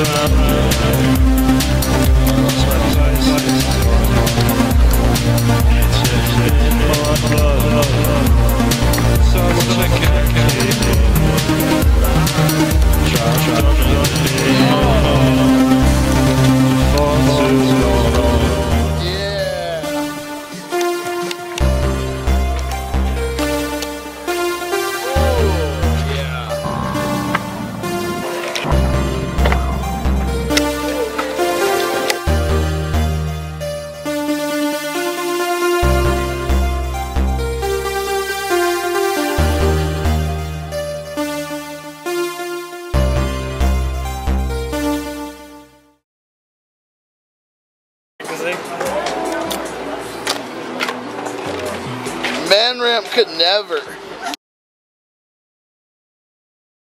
Around. Man ramp could never.